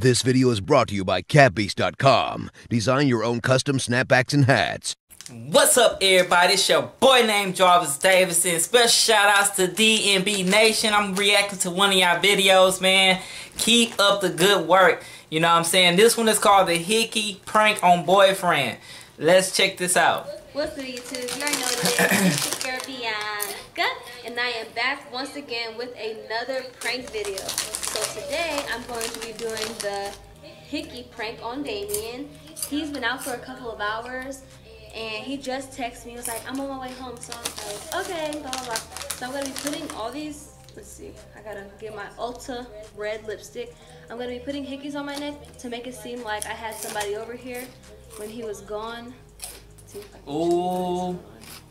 This video is brought to you by CapBeast.com. Design your own custom snapbacks and hats. What's up, everybody? It's your boy named Jarvis Davison. Special shout outs to D&B Nation. I'm reacting to one of y'all videos, man. Keep up the good work. You know what I'm saying? This one is called the Hickey Prank on Boyfriend. Let's check this out. What's up, YouTube? You already know what it is. It's your girl Biannca, and I am back once again with another prank video. So today, I'm going to be doing the Hickey prank on Damien. He's been out for a couple of hours, and he just texted me. He was like, I'm on my way home. So I was like, okay, blah, blah, blah. So I'm going to be putting all these, let's see, I got to get my Ulta red lipstick. I'm going to be putting hickeys on my neck to make it seem like I had somebody over here when he was gone. Oh,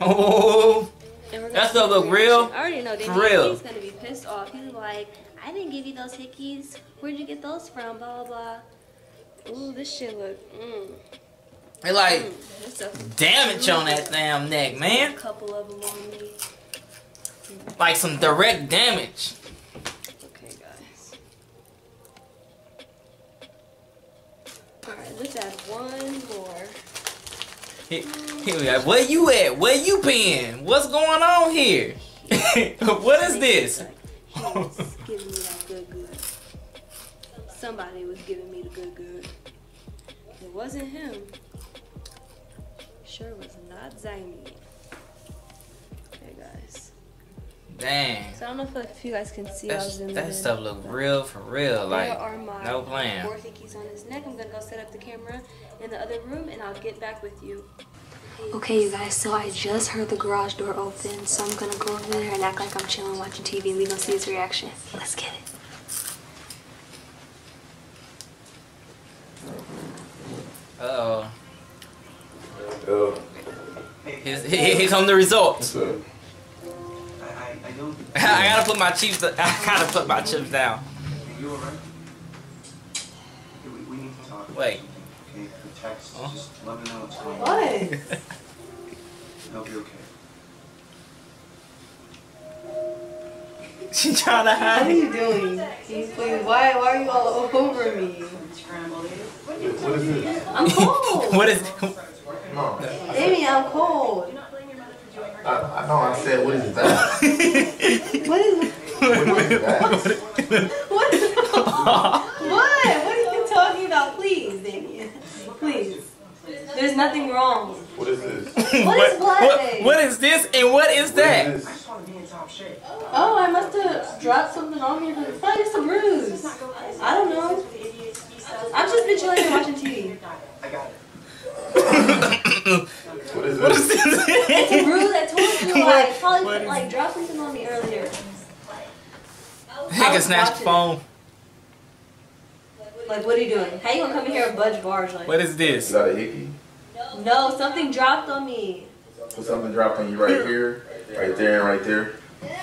Ooh. That stuff look real. I already know. For real. He's gonna be pissed off. He's like, I didn't give you those hickeys. Where'd you get those from? Blah blah blah. Ooh, this shit look. Mm. They like Mm, damage on that damn neck, man. A couple of them on me. Like some direct damage. Okay, guys. Alright, let's add one more. He, he was like, where you at? Where you been? What's going on here? what is this? Somebody was giving me the good good. It wasn't him. Sure was not Zaimi. Dang. So I don't know if, if you guys can see. I was in that stuff look real for real. Like, there are my no plan. four hickeys on his neck. I'm gonna go set up the camera in the other room, and I'll get back with you. Okay, you guys. So I just heard the garage door open, so I'm gonna go over there and act like I'm chilling, watching TV, and we gonna see his reaction. Let's get it. Uh Oh, oh. Here's, here's on the results. What's up? I, I, I don't. I gotta put my chips. I gotta put my chips down. You alright? We, we need to talk. Wait. Okay, the text. Huh? Just let me know what's going on. What? I'll be okay. she trying to hide. What are you doing? Can you please? Why, why are you all over me? What is this? I'm cold. What is? No, Amy, I'm cold. I, I know. I said, what is that? What is What is that? what? what? What are you talking about? Please, Damien. Please. There's nothing wrong. What is this? What is what? what, what is this and what is What that? is I this? just want to in top shape. Oh, I must have dropped something on me. It's probably just a bruise. I don't know. I've just been chilling and watching TV. I got it. What is What is this? this? It's a bruise. I told you. What- Like, probably what is- like dropped something on me earlier. Nigga snatched the phone. Like, what are you doing? How you gonna come in here and budge bars? Like, What is Is this? that a hickey? no, something dropped on me. Put something dropped on you right here, right there, and right there.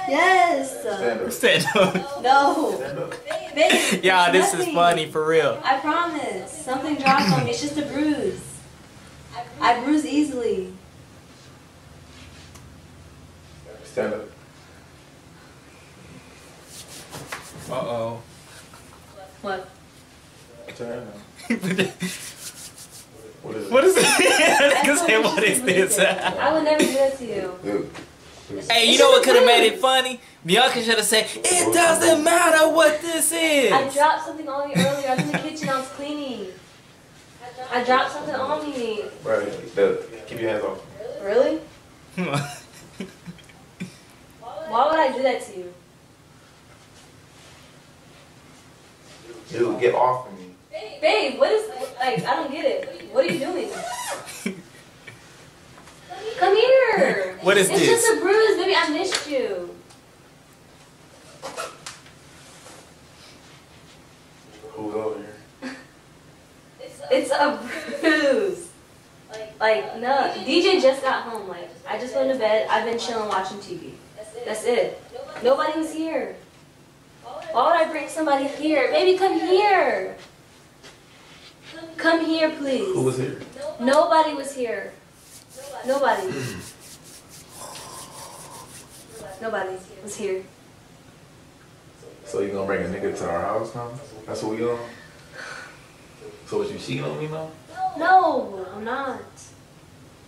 Yes. Stand up. Stand up. No. Stand up. Babe, Y'all, it's this is funny for real. I promise. Something dropped on me. It's just a bruise. I bruise easily. Stand up. Uh oh. What? Put your. What is it? What is this? Nigga told say, you what just is to bruise this? it. I would never do that to you. Dude. Hey, you know what could have made it funny? Biannca should have said, "It doesn't matter what this is." I dropped something on me earlier. I dropped something on me. Right. The, keep your hands off. Really? Why would I do that to you? Dude, get off of me. Babe, what is like? I don't get it. What are you doing? Come here. What is this? it's just a bruise, baby. I missed you. Who's over here? It's a bruise. Like no, DJ just got home. Like I just went to bed. I've been chilling, watching TV. That's it. Nobody was here. Why would I bring somebody here? Baby, come here. Come here, please. Who was here? Nobody was here. Nobody. Nobody was here. So you gonna bring a nigga to our house now? That's what we on? So was you cheating on me now? No, I'm not.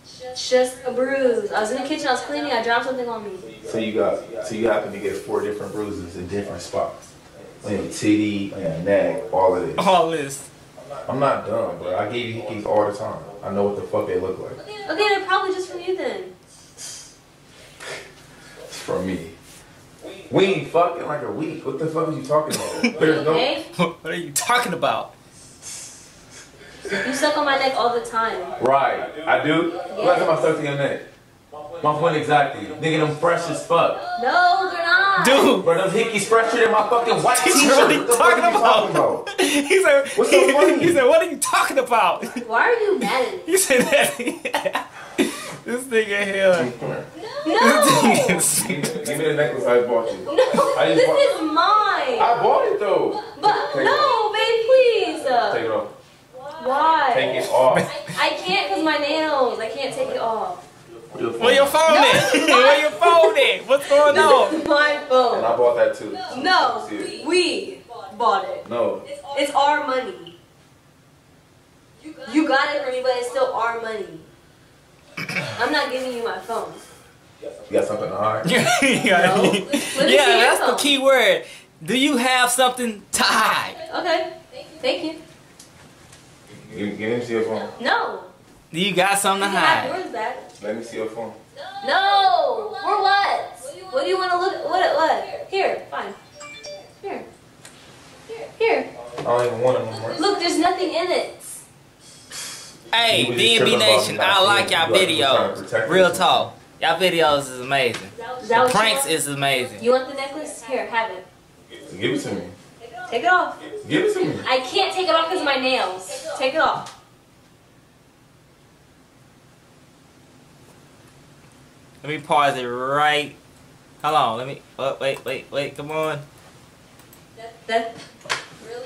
It's just a bruise. I was in the kitchen, I was cleaning, I dropped something on me. So you got, so you happen to get four different bruises in different spots. On your titty, on your neck, all of this. All this. I'm not dumb, bro. I gave you hickeys all the time. I know what the fuck they look like. Okay, they're probably just from you then. It's from me. We ain't fucking like a week. What the fuck are you talking about? There's no. Okay? What are you talking about? You suck on my neck all the time. Right, I do. Last time I stuck to your neck. My point exactly. Nigga, them fresh as fuck. No, they're not. Dude, Bro, them hickeys fresher than my fucking white He's t-shirt. really What the fuck talking are you talking about? about? he said, What's so funny? he said, what are you talking about? Why are you mad at me? He said that. this nigga here. Come here. No! Give me, give me the necklace I bought you. No, I just this bought- is mine. I bought it though. But Take no, babe, please. Take it off. Why? Take it off. I can't because my nails. I can't take it off. Where your phone at? Where your phone at? What's going on? This is my phone. And. I bought that too. No, See it. we bought it. No. It's our money. You got it for me, but it's still our money. I'm not giving you my phone. You got something to hide? yeah, No. Let me see your that's the key word. Do you have something to hide? Okay. Thank you. Give, give me see your phone. No. Do you got something You to hide? yours back. Let me see your phone. No. For what? What do you want to look? What? It what? Here. Fine. Here. Here. I don't even want it no more. Look, there's nothing in it. Hey, You D&B Nation, I like y'all you, like, you trying to videos. Real talk. Y'all videos is amazing. Is that The pranks is amazing. You want the necklace? Here, have it. Give it to me. Take it off. Give it to me. I can't take it off because of my nails. Take it off. Let me pause it right. Hold on, let me. Oh, wait, wait, wait, come on. That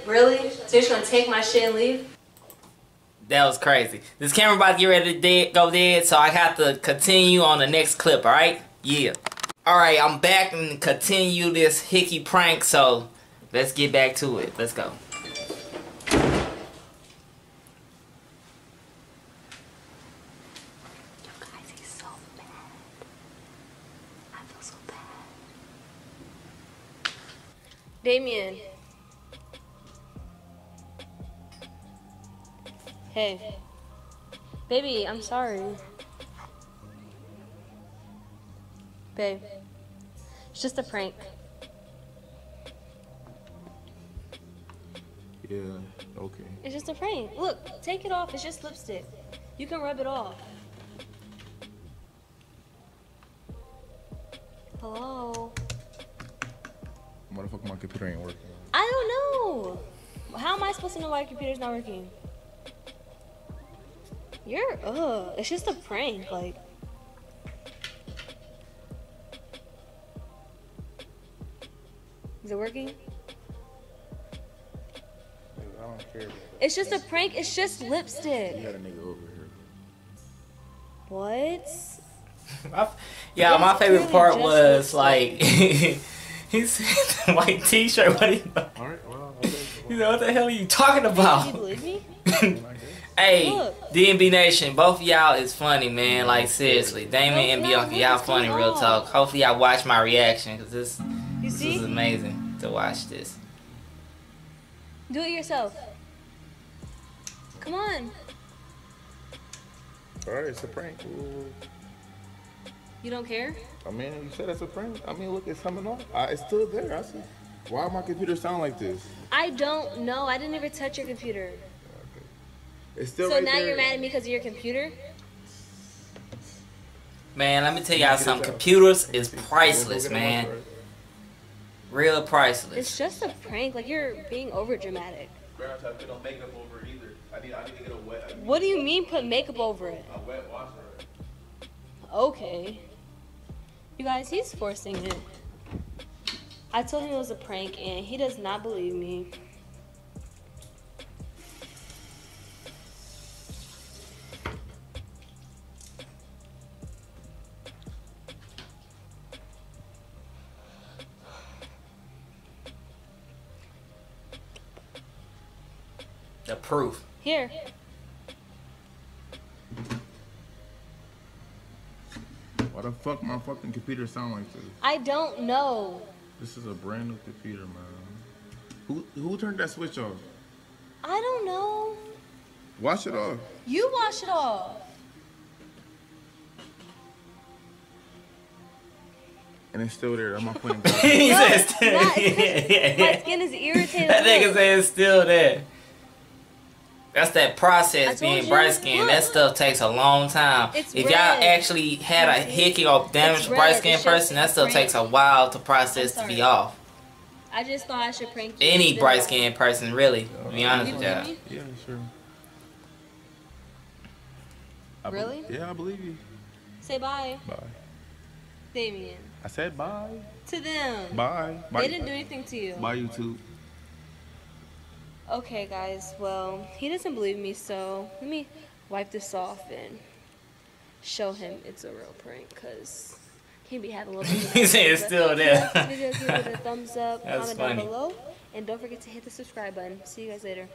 really? So you're just gonna take my shit and leave? That was crazy. This camera about to get ready to dead, go dead, so I have to continue on the next clip, alright? Yeah. Alright, I'm back and continue this hickey prank, so let's get back to it. Let's go. Guys, he's so bad. I feel so bad. Damien. Hey. Baby, I'm sorry. Babe. It's just a prank. Yeah, okay. It's just a prank. Look, take it off. It's just lipstick. You can rub it off. Hello? Motherfucker, my computer ain't working. I don't know. How am I supposed to know why your computer's not working? You're, ugh. It's just a prank. Like, is it working? I don't care about It's just a prank. It's just lipstick. got a nigga over here. What? My- yeah, my favorite really part was lipstick. like he said the white t-shirt. What he, Alright, well, okay. he said, what the hell are you talking Do you about? believe me? Hey, Look. D&B Nation, both of y'all is funny, man. Like seriously, Damien and Biannca, y'all funny, real talk. Hopefully, y'all watch my reaction because this this is amazing to watch this. Do it yourself. Come on. Alright, it's a prank. Ooh. You don't care? I mean, you said it's a prank. I mean, look, it's coming off. I, it's still there. I see. Why my computer sound like this? I don't know. I didn't ever touch your computer. It's still So right now there. you're mad at me because of your computer? Man, let me tell y'all something. Computers is priceless, man. Real priceless. It's just a prank. Like you're being over dramatic. Grandma tried to put no makeup over it either. I need, I need to get a wet, a, What do you mean put makeup over it? a wet washer. Okay. You guys, he's forcing it. I told him it was a prank and he does not believe me. The proof. Here. Why the fuck my fucking computer sound like this? I don't know. This is a brand new computer, man. Who who turned that switch off? I don't know. Wash it off. You wash it off. And it's still there. I'm not putting he No, said it's still. not. It's 'cause My skin is irritated. That nigga Look. said it's still there. That's that process being bright skin. Look. That stuff takes a long time. It's if y'all actually had a hickey or damaged bright red. skin person, that stuff it's takes a while to process to be off. I just thought I should prank you. Any bright been- skinned person, really. To be honest with y'all. Yeah, sure. I be- Really? yeah, I believe you. Say bye, Bye. Damien. I said bye. To them. Bye. Bye. They didn't do anything to you. Bye, YouTube. Okay, guys. Well, he doesn't believe me, so let me wipe this off and show him it's a real prank. Cause can't be having a little. bit of He said it's still there. like this video, give it a thumbs up, comment funny. down below, and don't forget to hit the subscribe button. See you guys later.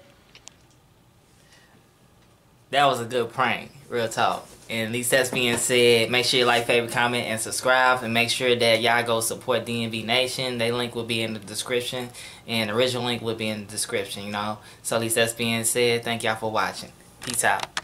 That was a good prank, real talk. And at least that's being said, make sure you like, favorite, comment, and subscribe. And make sure that y'all go support D&B Nation. Their link will be in the description. And the original link will be in the description, you know. So at least that's being said. Thank y'all for watching. Peace out.